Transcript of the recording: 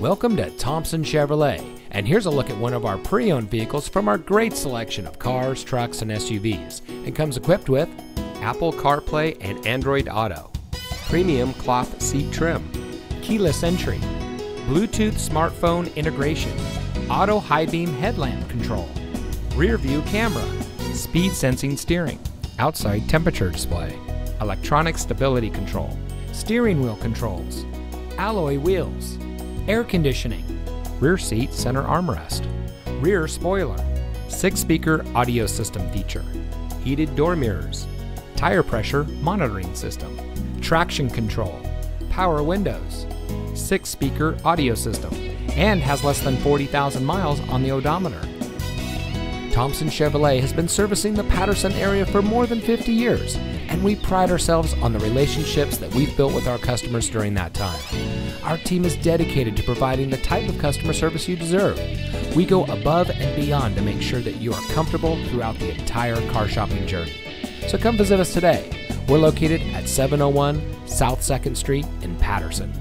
Welcome to Thompson Chevrolet, and here's a look at one of our pre owned vehicles from our great selection of cars, trucks, and SUVs. It comes equipped with Apple CarPlay and Android Auto, premium cloth seat trim, keyless entry, Bluetooth smartphone integration, auto high beam headlamp control, rear view camera, speed sensing steering, outside temperature display, electronic stability control, steering wheel controls, alloy wheels air conditioning, rear seat center armrest, rear spoiler, six speaker audio system feature, heated door mirrors, tire pressure monitoring system, traction control, power windows, six speaker audio system, and has less than 40,000 miles on the odometer. Thompson Chevrolet has been servicing the Patterson area for more than 50 years, and we pride ourselves on the relationships that we've built with our customers during that time. Our team is dedicated to providing the type of customer service you deserve. We go above and beyond to make sure that you are comfortable throughout the entire car shopping journey. So come visit us today. We're located at 701 South 2nd Street in Patterson.